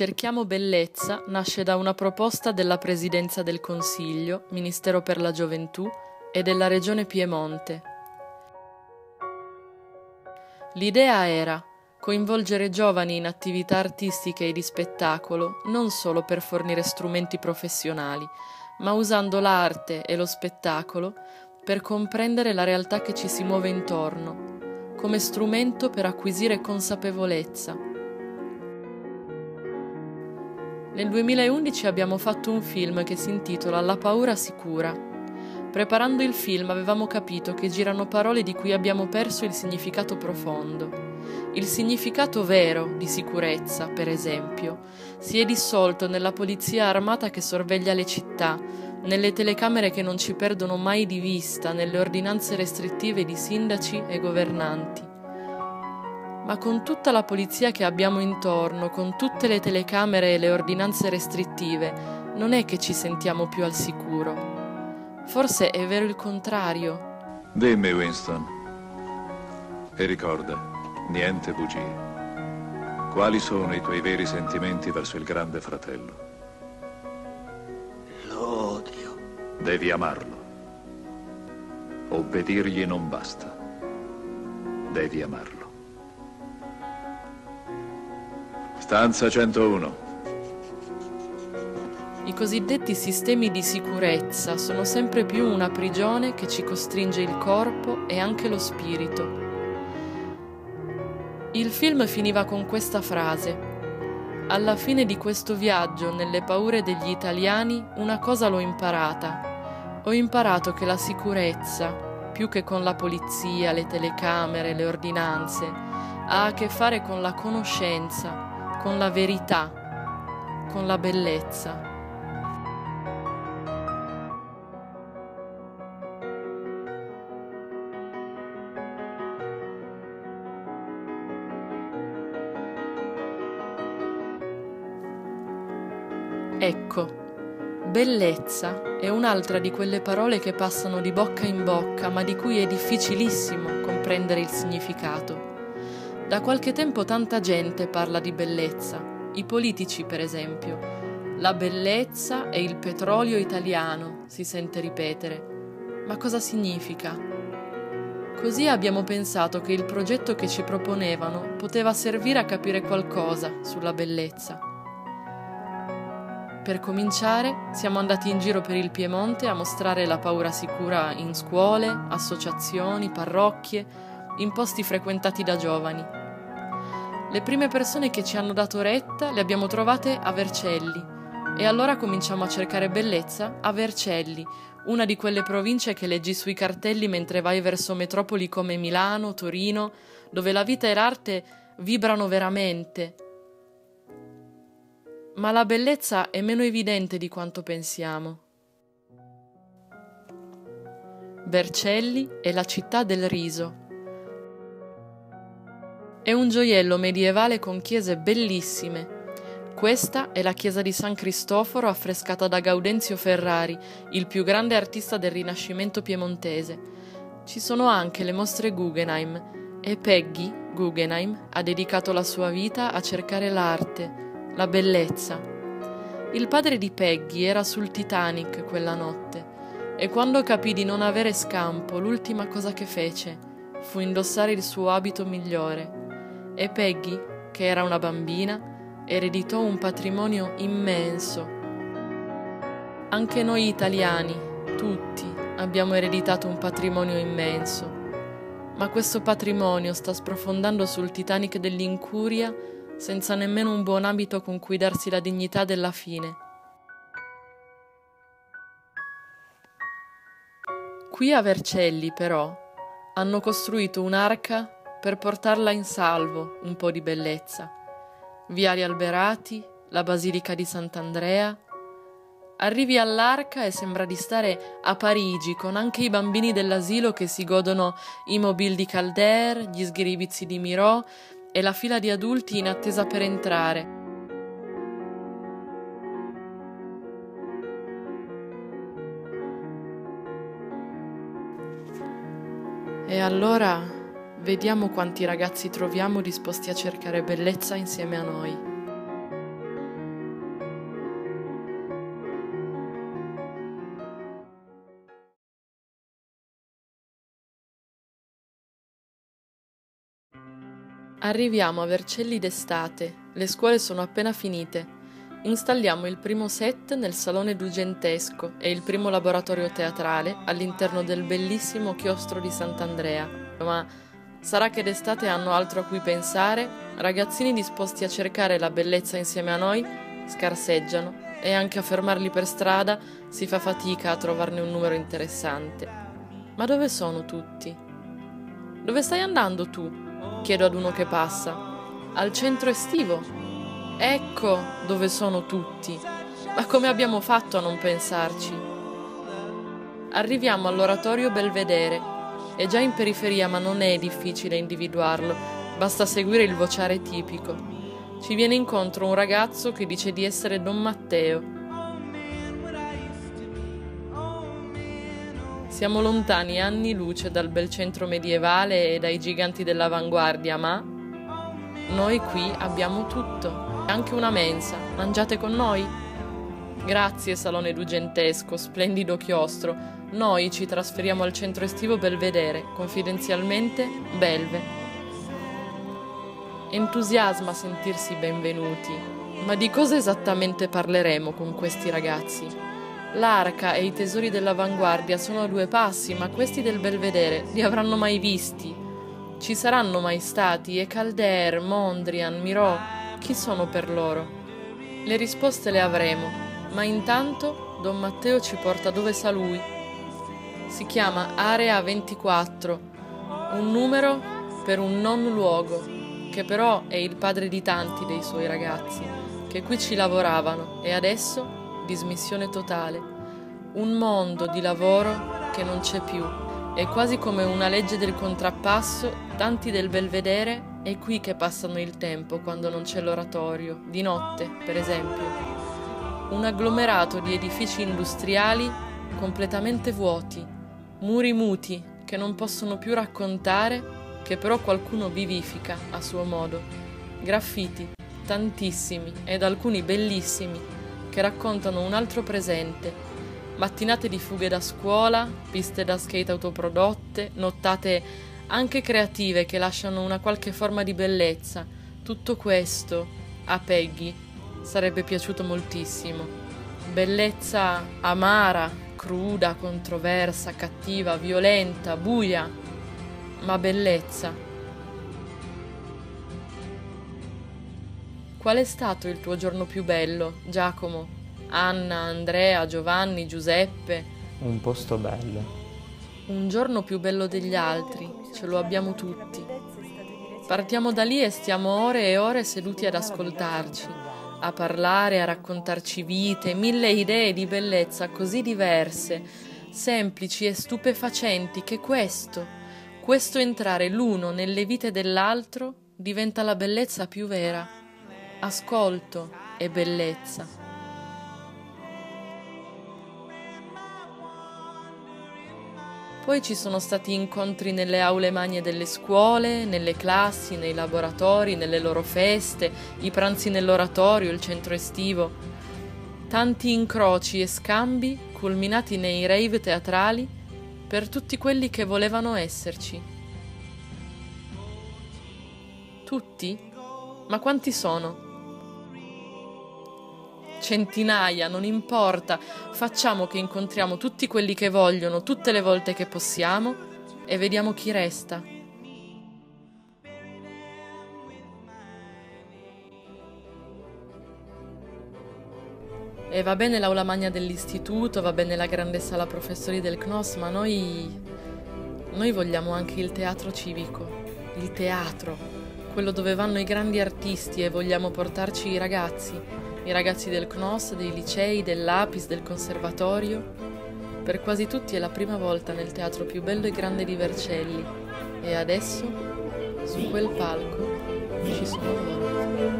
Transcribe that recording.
Cerchiamo Bellezza nasce da una proposta della Presidenza del Consiglio, Ministero per la Gioventù e della Regione Piemonte. L'idea era coinvolgere giovani in attività artistiche e di spettacolo non solo per fornire strumenti professionali, ma usando l'arte e lo spettacolo per comprendere la realtà che ci si muove intorno, come strumento per acquisire consapevolezza. Nel 2011 abbiamo fatto un film che si intitola La paura sicura Preparando il film avevamo capito che girano parole di cui abbiamo perso il significato profondo. Il significato vero di sicurezza, per esempio, si è dissolto nella polizia armata che sorveglia le città, nelle telecamere che non ci perdono mai di vista, nelle ordinanze restrittive di sindaci e governanti. Ma con tutta la polizia che abbiamo intorno, con tutte le telecamere e le ordinanze restrittive, non è che ci sentiamo più al sicuro. Forse è vero il contrario. Dimmi, Winston. E ricorda, niente bugie. Quali sono i tuoi veri sentimenti verso il grande fratello? Lo odio. Devi amarlo. Obbedirgli non basta. Devi amarlo. Stanza 101. I cosiddetti sistemi di sicurezza sono sempre più una prigione che ci costringe il corpo e anche lo spirito. Il film finiva con questa frase. Alla fine di questo viaggio nelle paure degli italiani una cosa l'ho imparata. Ho imparato che la sicurezza, più che con la polizia, le telecamere, le ordinanze, ha a che fare con la conoscenza, con la verità, con la bellezza. Ecco, bellezza è un'altra di quelle parole che passano di bocca in bocca, ma di cui è difficilissimo comprendere il significato. Da qualche tempo tanta gente parla di bellezza, i politici per esempio. La bellezza è il petrolio italiano, si sente ripetere. Ma cosa significa? Così abbiamo pensato che il progetto che ci proponevano poteva servire a capire qualcosa sulla bellezza. Per cominciare, siamo andati in giro per il Piemonte a mostrare la paura sicura in scuole, associazioni, parrocchie, in posti frequentati da giovani. Le prime persone che ci hanno dato retta le abbiamo trovate a Vercelli e allora cominciamo a cercare bellezza a Vercelli, una di quelle province che leggi sui cartelli mentre vai verso metropoli come Milano, Torino, dove la vita e l'arte vibrano veramente ma la bellezza è meno evidente di quanto pensiamo. Vercelli è la città del riso. È un gioiello medievale con chiese bellissime. Questa è la chiesa di San Cristoforo affrescata da Gaudenzio Ferrari, il più grande artista del Rinascimento piemontese. Ci sono anche le mostre Guggenheim e Peggy, Guggenheim, ha dedicato la sua vita a cercare l'arte la bellezza. Il padre di Peggy era sul Titanic quella notte e quando capì di non avere scampo, l'ultima cosa che fece fu indossare il suo abito migliore e Peggy, che era una bambina, ereditò un patrimonio immenso. Anche noi italiani, tutti, abbiamo ereditato un patrimonio immenso, ma questo patrimonio sta sprofondando sul Titanic dell'incuria senza nemmeno un buon abito con cui darsi la dignità della fine. Qui a Vercelli, però, hanno costruito un'arca per portarla in salvo un po' di bellezza. Viali alberati, la Basilica di Sant'Andrea. Arrivi all'arca e sembra di stare a Parigi con anche i bambini dell'asilo che si godono i mobili di Calder, gli sghiribizzi di Miró e la fila di adulti in attesa per entrare. E allora Vediamo quanti ragazzi troviamo disposti a cercare bellezza insieme a noi. Arriviamo a Vercelli d'estate, le scuole sono appena finite. Installiamo il primo set nel salone dugentesco e il primo laboratorio teatrale all'interno del bellissimo chiostro di Sant'Andrea, ma sarà che d'estate hanno altro a cui pensare? Ragazzini disposti a cercare la bellezza insieme a noi scarseggiano e anche a fermarli per strada si fa fatica a trovarne un numero interessante. Ma dove sono tutti? Dove stai andando tu? Chiedo ad uno che passa. Al centro estivo. Ecco dove sono tutti. Ma come abbiamo fatto a non pensarci? Arriviamo all'oratorio Belvedere. È già in periferia ma non è difficile individuarlo, basta seguire il vociare tipico. Ci viene incontro un ragazzo che dice di essere Don Matteo Siamo lontani anni luce dal bel centro medievale e dai giganti dell'avanguardia, ma noi qui abbiamo tutto, anche una mensa. Mangiate con noi? Grazie, salone dugentesco, splendido chiostro. Noi ci trasferiamo al centro estivo Belvedere, confidenzialmente Belve. Entusiasma sentirsi benvenuti, ma di cosa esattamente parleremo con questi ragazzi? L'arca e i tesori dell'avanguardia sono a due passi, ma questi del Belvedere li avranno mai visti? Ci saranno mai stati? E Calder, Mondrian, Miró, chi sono per loro? Le risposte le avremo, ma intanto Don Matteo ci porta dove sa lui. Si chiama Area 24, un numero per un non luogo, che però è il padre di tanti dei suoi ragazzi, che qui ci lavoravano e adesso dismissione totale, un mondo di lavoro che non c'è più. È quasi come una legge del contrappasso, tanti del belvedere è qui che passano il tempo quando non c'è l'oratorio, di notte, per esempio. Un agglomerato di edifici industriali completamente vuoti, muri muti che non possono più raccontare, che però qualcuno vivifica a suo modo. Graffiti, tantissimi ed alcuni bellissimi, che raccontano un altro presente. Mattinate di fughe da scuola, piste da skate autoprodotte, nottate anche creative che lasciano una qualche forma di bellezza. Tutto questo a Peggy sarebbe piaciuto moltissimo. Bellezza amara, cruda, controversa, cattiva, violenta, buia, ma bellezza Qual è stato il tuo giorno più bello, Giacomo? Anna, Andrea, Giovanni, Giuseppe? Un posto bello. Un giorno più bello degli altri, ce lo abbiamo tutti. Partiamo da lì e stiamo ore e ore seduti ad ascoltarci, a parlare, a raccontarci vite, mille idee di bellezza così diverse, semplici e stupefacenti che questo, questo entrare l'uno nelle vite dell'altro diventa la bellezza più vera ascolto e bellezza. Poi ci sono stati incontri nelle aule magne delle scuole, nelle classi, nei laboratori, nelle loro feste, i pranzi nell'oratorio, il centro estivo. Tanti incroci e scambi culminati nei rave teatrali per tutti quelli che volevano esserci. Tutti? Ma quanti sono? Centinaia, non importa, facciamo che incontriamo tutti quelli che vogliono tutte le volte che possiamo e vediamo chi resta. E va bene l'aula magna dell'istituto, va bene la grande sala professori del CNOS, ma noi, noi vogliamo anche il teatro civico, il teatro, quello dove vanno i grandi artisti e vogliamo portarci i ragazzi i ragazzi del CNOS, dei licei, dell'APIS, del conservatorio. Per quasi tutti è la prima volta nel teatro più bello e grande di Vercelli e adesso, su quel palco, ci sono loro.